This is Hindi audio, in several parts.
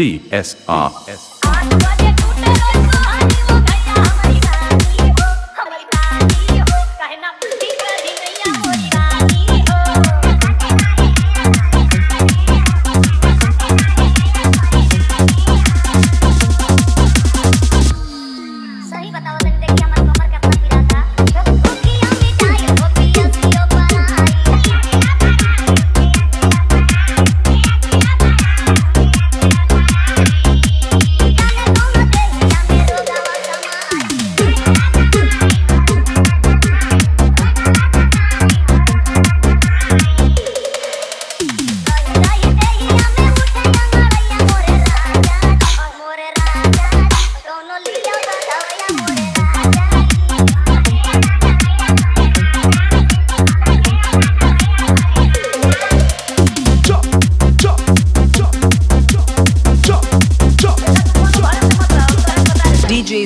DSR.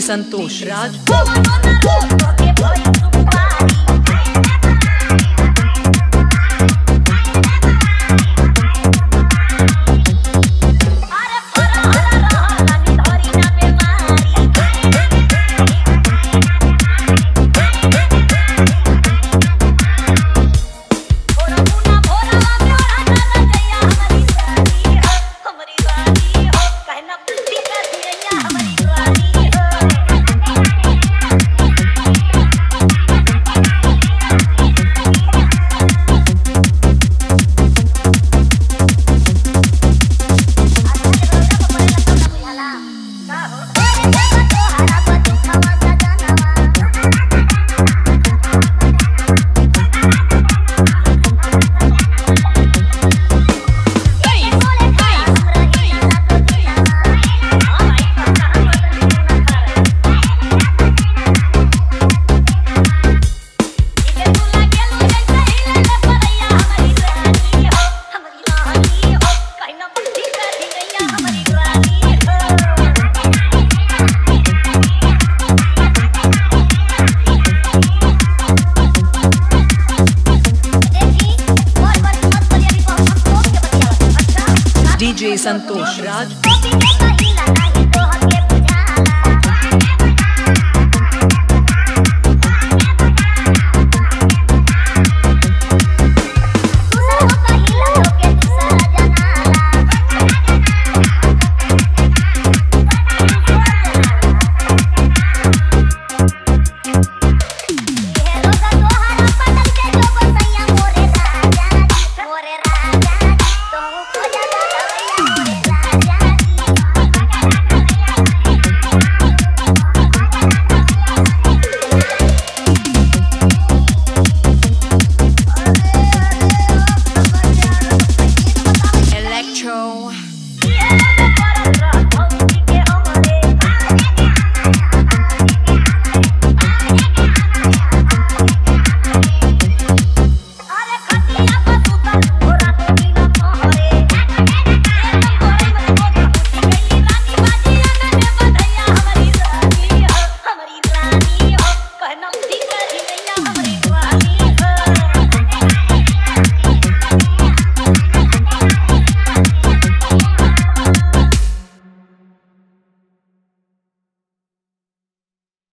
Santosh. Raj. DJ Santosh Raj.